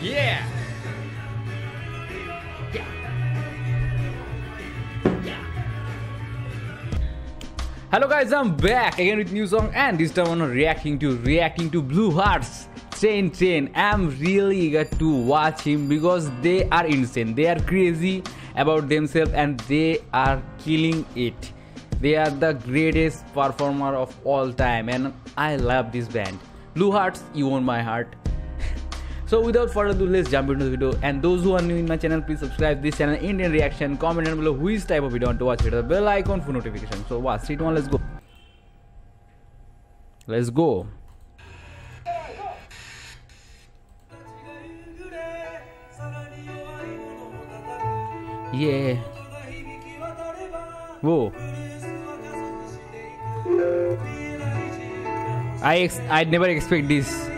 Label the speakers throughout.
Speaker 1: Yeah. Hello guys, I'm back again with new song and this time I'm reacting to reacting to Blue Hearts Train Train. I'm really eager to watch him because they are insane. They are crazy about themselves and they are killing it. They are the greatest performer of all time and I love this band. Blue Hearts, you own my heart. So without further ado, let's jump into the video. And those who are new in my channel, please subscribe this channel, Indian Reaction, comment down below which type of video want to watch. Hit the bell icon for notification. So watch, 3, 2, 1, let's go. Let's go. Yeah. Whoa. I ex- I'd never expect this.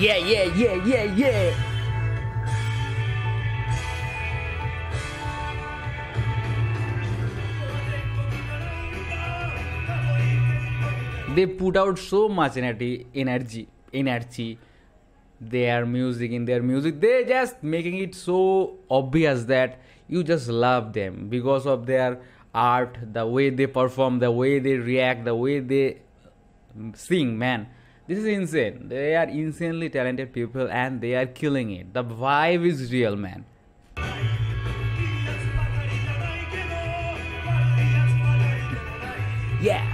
Speaker 1: Yeah, yeah, yeah, yeah, yeah. They put out so much energy, energy, energy. Their music in their music, they just making it so obvious that you just love them because of their art, the way they perform, the way they react, the way they sing. Man, this is insane. They are insanely talented people and they are killing it. The vibe is real, man. Yeah.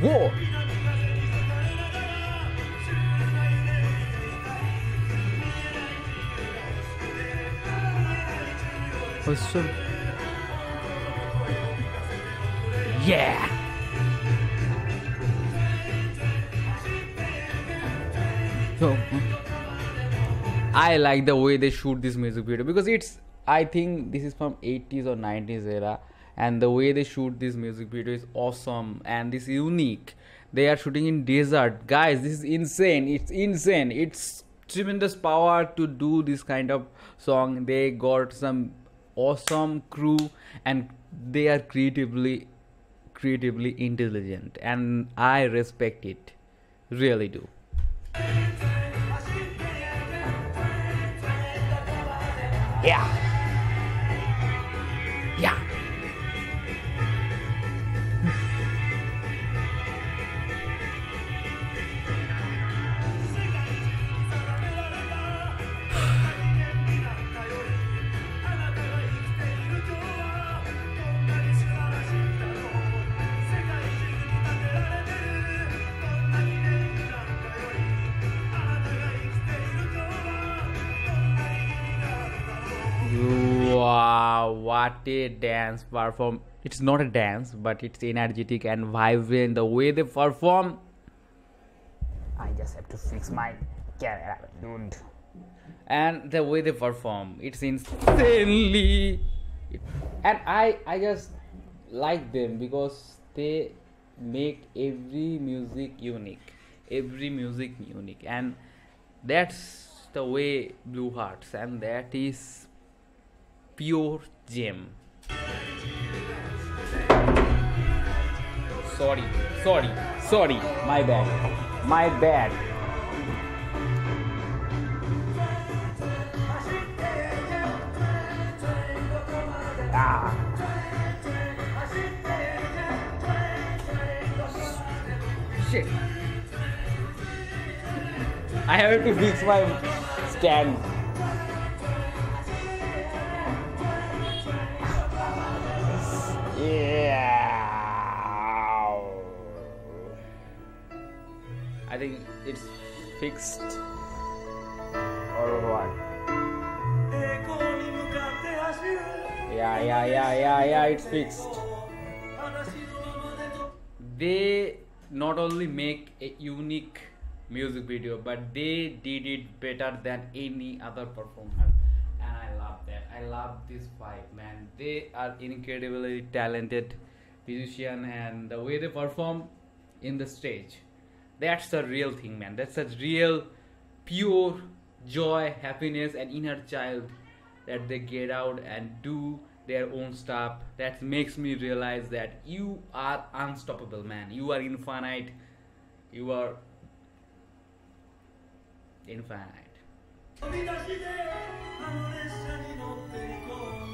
Speaker 1: Whoa. What's up? Yeah. So, I like the way they shoot this music video because it's I think this is from 80s or 90s era and the way they shoot this music video is awesome and this is unique. They are shooting in desert. Guys, this is insane. It's insane. It's tremendous power to do this kind of song. They got some awesome crew and they are creatively creatively intelligent and I respect it. Really do. Yeah. Wow, what a dance perform. It's not a dance, but it's energetic and vibrant. The way they perform. I just have to fix my camera, dude. And the way they perform, it's insanely. And I, I just like them because they make every music unique. Every music unique, and that's the way Blue Hearts, and that is pure gem. Sorry, sorry, sorry, my bad, my bad. Ah. Shit. I have to fix my stand. Yeah. I think it's fixed or what? Yeah, yeah, yeah, yeah, yeah, it's fixed. They not only make a unique music video, but they did it better than any other performer. I love this vibe, man. They are incredibly talented musician and the way they perform in the stage. That's the real thing, man. That's a real pure joy, happiness, and inner child that they get out and do their own stuff that makes me realize that you are unstoppable man you are infinite you are infinite 飛び出してあの列車に乗っていこう。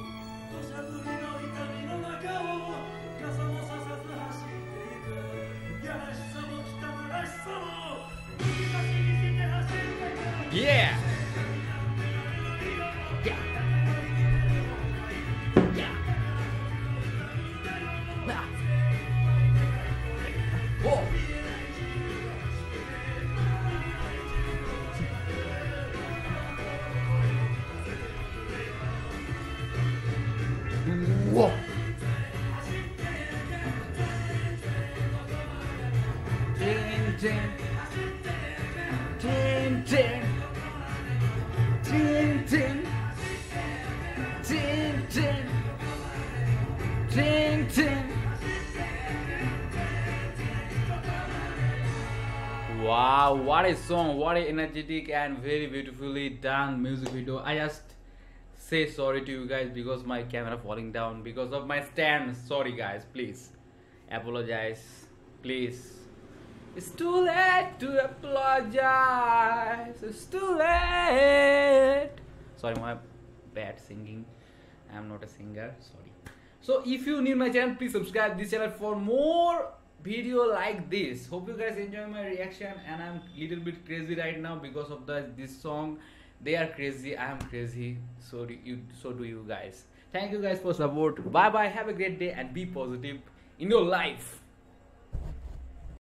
Speaker 1: 土砂降りの痛みの中を傘もささず走っていく。やらしさも汚らしさも飛び出しにして走っていく Yeah! Ding. Ding, ding. Wow, what a song, what a energetic and very beautifully done music video. I just say sorry to you guys because my camera falling down because of my stand sorry guys please apologize please it's too late to apologize it's too late sorry my bad singing i'm not a singer sorry. So if you new my channel please subscribe this channel for more video like this. Hope you guys enjoy my reaction and i'm little bit crazy right now because of the this song. They are crazy i am crazy. So do you so do you guys. Thank you guys for support. Bye bye have a great day and be positive in your life